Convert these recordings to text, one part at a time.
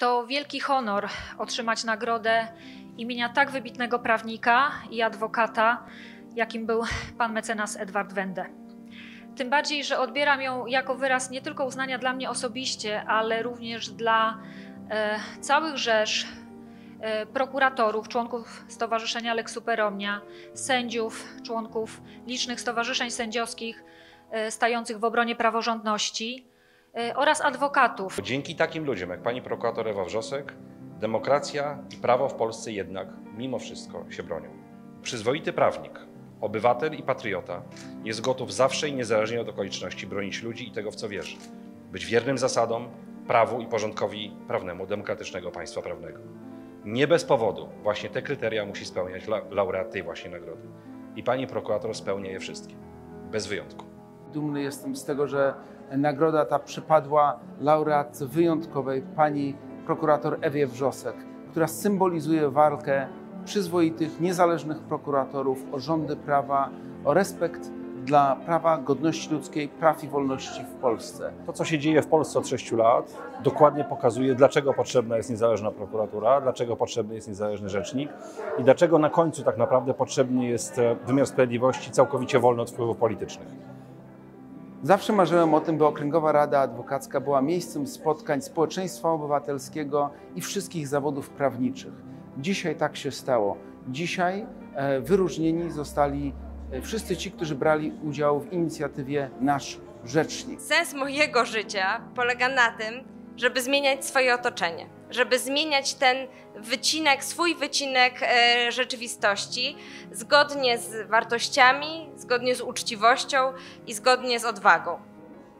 To wielki honor otrzymać nagrodę imienia tak wybitnego prawnika i adwokata, jakim był pan mecenas Edward Wende. Tym bardziej, że odbieram ją jako wyraz nie tylko uznania dla mnie osobiście, ale również dla e, całych rzesz e, prokuratorów, członków Stowarzyszenia Lex Superomnia, sędziów, członków licznych stowarzyszeń sędziowskich e, stających w obronie praworządności oraz adwokatów. Dzięki takim ludziom jak pani prokurator Ewa Wrzosek, demokracja i prawo w Polsce jednak mimo wszystko się bronią. Przyzwoity prawnik, obywatel i patriota jest gotów zawsze i niezależnie od okoliczności bronić ludzi i tego, w co wierzy. Być wiernym zasadom, prawu i porządkowi prawnemu demokratycznego państwa prawnego. Nie bez powodu właśnie te kryteria musi spełniać la- laureat tej właśnie nagrody. I pani prokurator spełnia je wszystkie, bez wyjątku. Dumny jestem z tego, że nagroda ta przypadła laureat wyjątkowej pani prokurator Ewie Wrzosek, która symbolizuje walkę przyzwoitych, niezależnych prokuratorów o rządy prawa, o respekt dla prawa, godności ludzkiej, praw i wolności w Polsce. To, co się dzieje w Polsce od 6 lat, dokładnie pokazuje, dlaczego potrzebna jest niezależna prokuratura, dlaczego potrzebny jest niezależny rzecznik i dlaczego na końcu tak naprawdę potrzebny jest e, wymiar sprawiedliwości całkowicie wolny od wpływów politycznych. Zawsze marzyłem o tym, by Okręgowa Rada Adwokacka była miejscem spotkań społeczeństwa obywatelskiego i wszystkich zawodów prawniczych. Dzisiaj tak się stało. Dzisiaj e, wyróżnieni zostali e, wszyscy ci, którzy brali udział w inicjatywie Nasz Rzecznik. Sens mojego życia polega na tym, żeby zmieniać swoje otoczenie, żeby zmieniać ten wycinek, swój wycinek e, rzeczywistości zgodnie z wartościami, zgodnie z uczciwością i zgodnie z odwagą.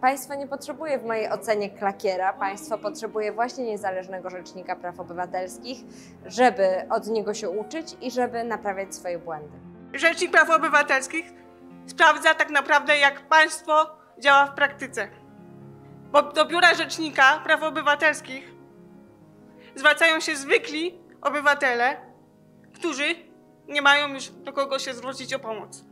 Państwo nie potrzebuje w mojej ocenie klakiera, państwo potrzebuje właśnie niezależnego rzecznika praw obywatelskich, żeby od niego się uczyć i żeby naprawiać swoje błędy. Rzecznik Praw Obywatelskich sprawdza tak naprawdę, jak państwo działa w praktyce. Bo do biura Rzecznika Praw Obywatelskich zwracają się zwykli obywatele, którzy nie mają już do kogo się zwrócić o pomoc.